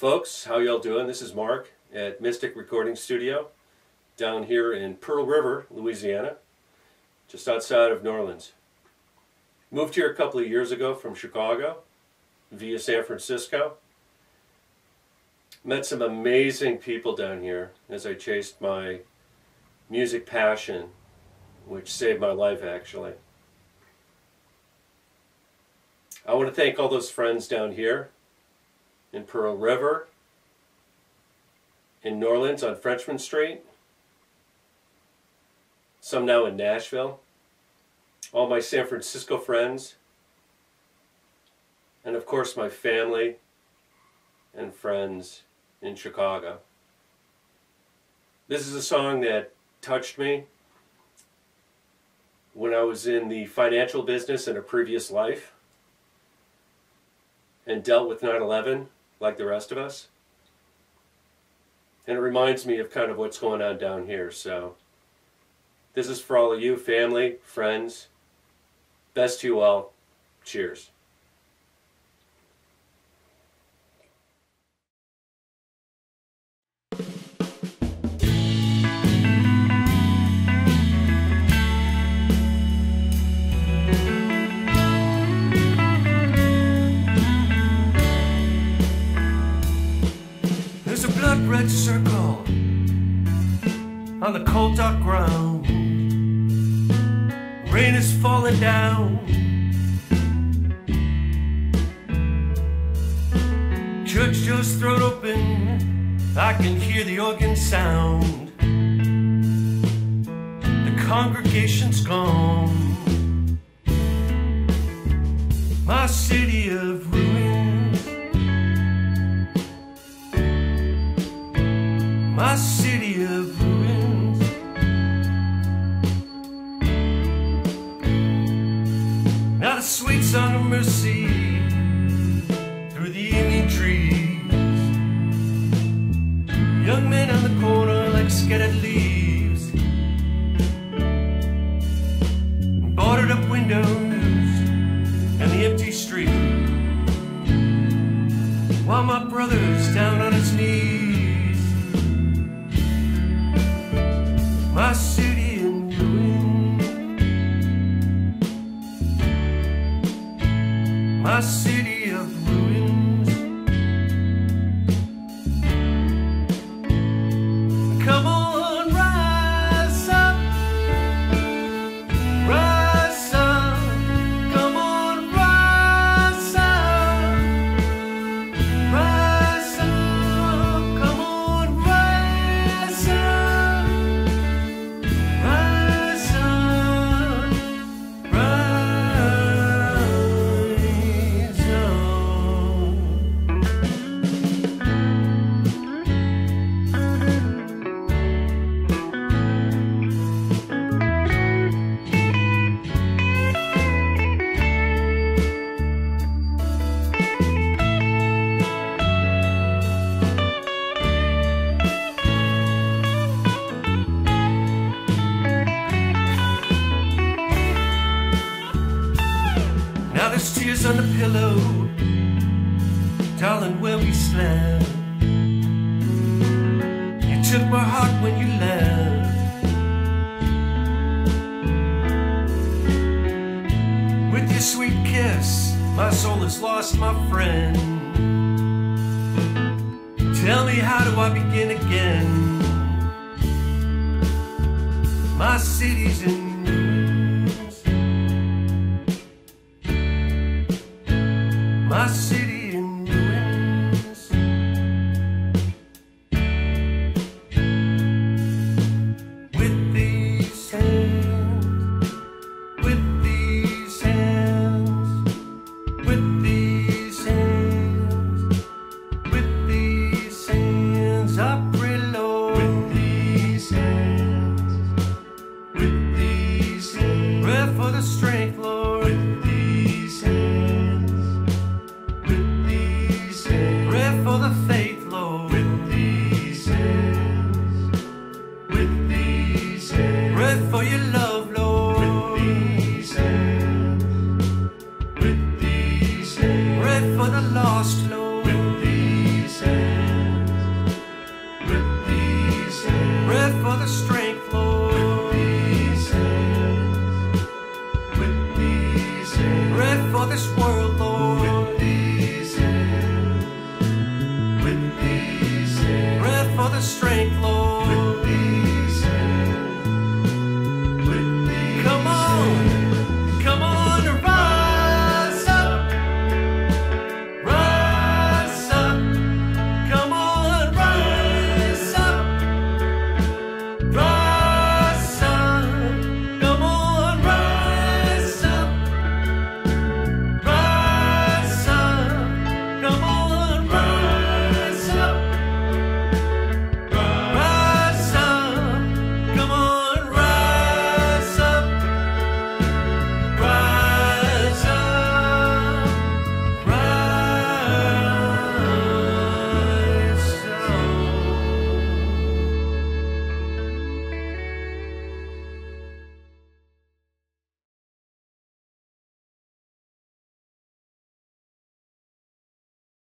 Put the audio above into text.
folks. How y'all doing? This is Mark at Mystic Recording Studio down here in Pearl River, Louisiana, just outside of New Orleans. Moved here a couple of years ago from Chicago via San Francisco. Met some amazing people down here as I chased my music passion, which saved my life actually. I want to thank all those friends down here in Pearl River, in New Orleans on Frenchman Street, some now in Nashville, all my San Francisco friends, and of course my family and friends in Chicago. This is a song that touched me when I was in the financial business in a previous life and dealt with 9 11 like the rest of us. And it reminds me of kind of what's going on down here. So, this is for all of you, family, friends. Best to you all. Cheers. Circle on the cold dark ground. Rain is falling down. Church just thrown open. I can hear the organ sound. The congregation's gone. My city of my the sweet sound of mercy through the evening trees. Young men on the corner like scattered leaves. Boarded up windows and the empty street. While my brother's down on his knees. my tears on the pillow, darling, where we slept. You took my heart when you left. With your sweet kiss, my soul has lost my friend. Tell me, how do I begin again? My city's in my for the strength, Lord. Bread for this world, Lord. Bread for the strength, Lord.